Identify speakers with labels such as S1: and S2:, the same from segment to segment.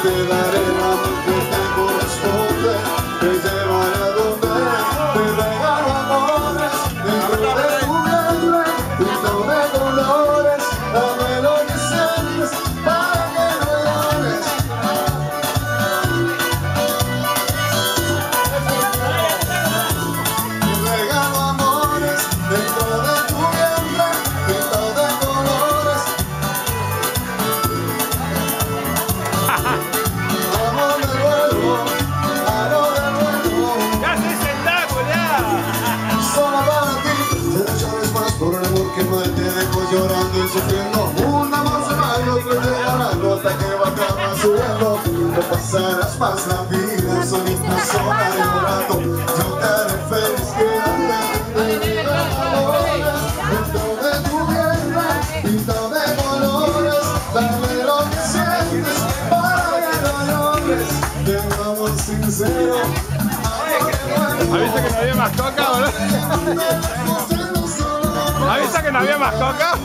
S1: te daré mal te dejo llorando y sufriendo. Un amor se va y otro te llorando Hasta que va subiendo. No pasarás más la vida solita sola llorando. Yo te haré feliz quédate Dentro de tu vientre Pintado de colores Dame lo que sientes Para que no llores Tengo amor sincero. Nuevo
S2: ¿Avisa que no había más coca, boludo? ¿Avisa que no había más coca?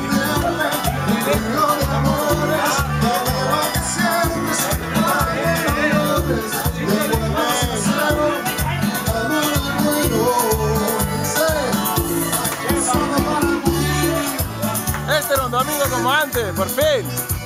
S2: Este era un domingo como antes, por fin.